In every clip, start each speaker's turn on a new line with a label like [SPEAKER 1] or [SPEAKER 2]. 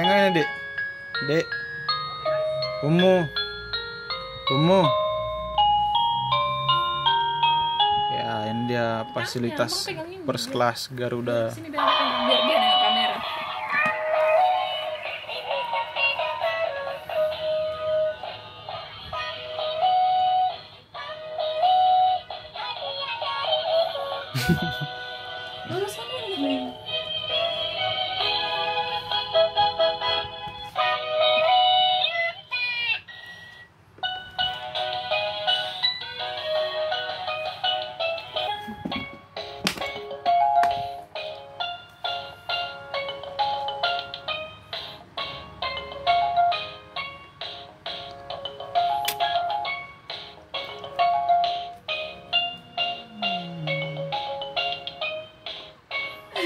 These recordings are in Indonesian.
[SPEAKER 1] Tengok ini, Dek. Dek. Umu. Umu. Ya, ini dia fasilitas first class Garuda.
[SPEAKER 2] Sini biar biar dia nengok kamera. Lurus sana ini.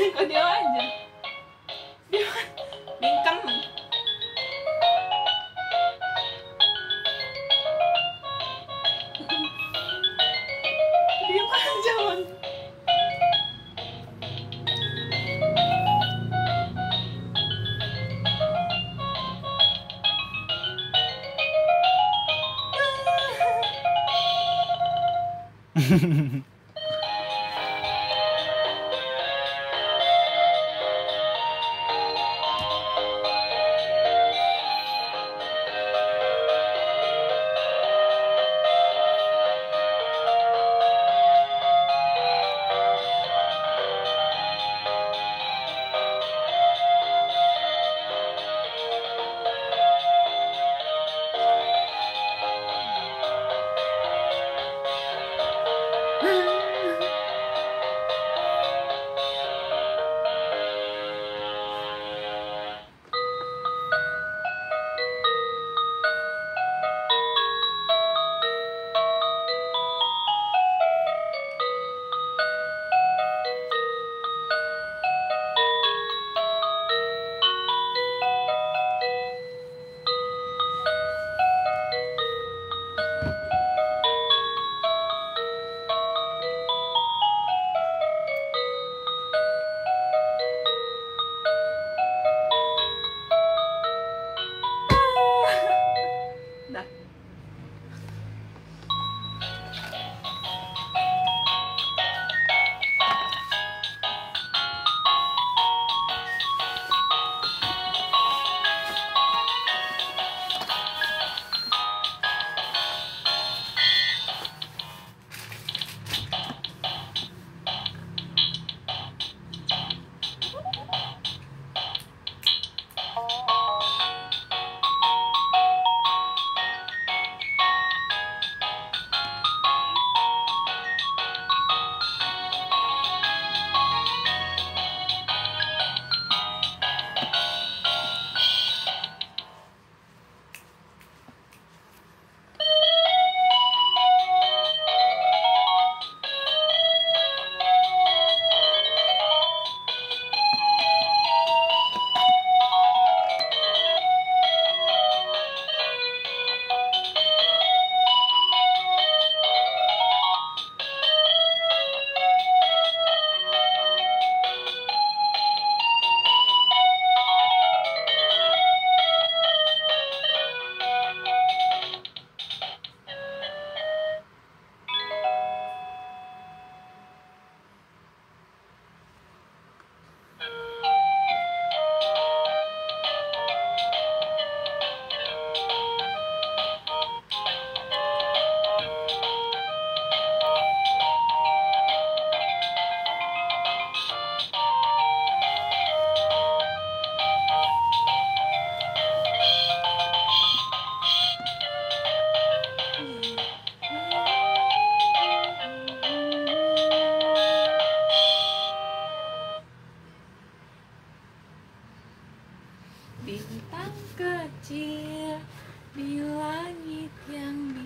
[SPEAKER 2] Kok dia aja? Dia bingkang. Diam aja. Dah. Bintang kecil di langit yang biru